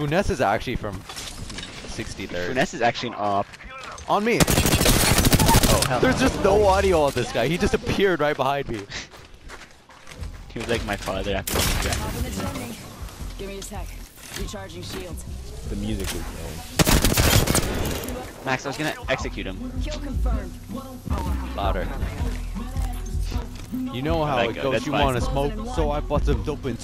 Funes is actually from 63rd. Funes is actually an op. On me. Oh, hell. There's just no audio on this guy. He just appeared right behind me. He was like my father after the Give me a sec. Recharging shields. The music is going. Max, I was gonna execute him. Kill. Louder. You know how like, it goes. You want to smoke, so I bought some dope into